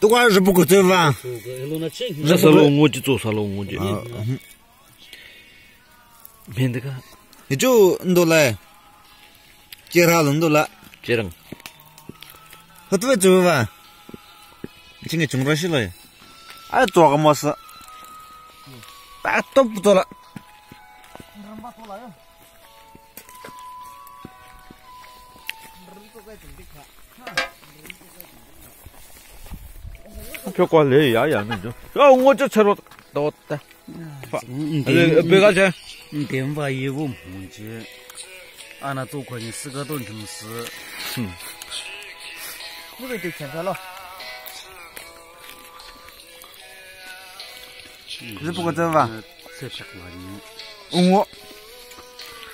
都怪是不够走吧？这是老我就做啥老我就，免得个你就你都来，介绍人都来，这样，他都走吧？今个中着些了，哎，做个么事？哎，都不做了。 别管累呀呀，那就，啊，我就吃了多的，发，呃，别个去，你电话业务梦记，俺那做快你四个多城市，嗯，我这就钱出了，你不给走吧？这吃过你，我，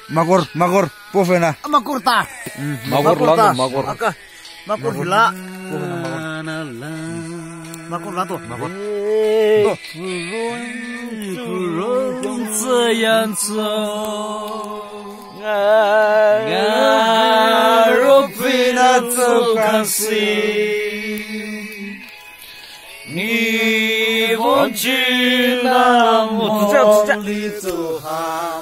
马果马果不分了，马果大，嗯，马 嗯 果拉马果，马果马果是拉，不分了马果。啦啦，马果拉多，马果。不容不容这样走，俺若非那走看谁，你忘记那梦里走哈，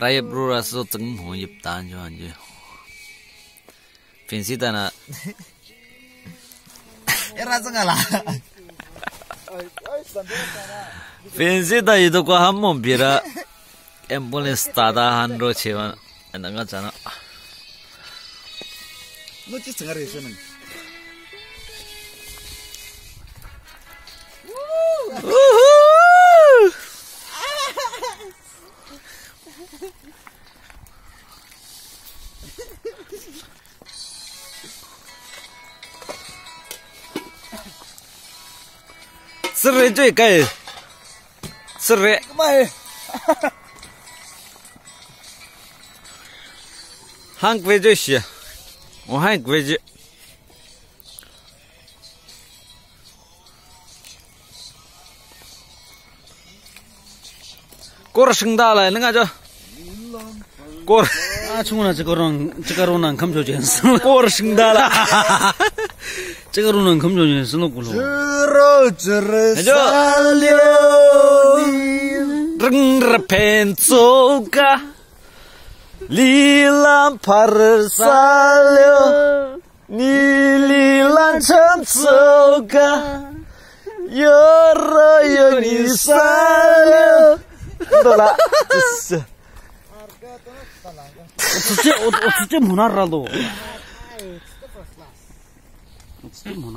Raya bro raso tseng ho yip tan jo anje. Pensita na. Era tsengala. Pensita yito kwa hammo bira. Ambulance tada hanro chewa. Nanga chana. Lo chi tsengare shonen. 的。我就这个人生呢。是人最该，是人。妈呀！喊规矩些，我喊规矩。过了生大了，那个叫过了。 충분하, 저거는, 저거로는 검조전선, 꼬르신다라 저거로는 검조전선 놓고. 저러, 저러, 살려. 릉라펜조가 리람파를 살려 니 리란 천소가 여러 연이 살려. 돌아 진짜. 是。我直接我我直接摸那儿了都，我直接摸那。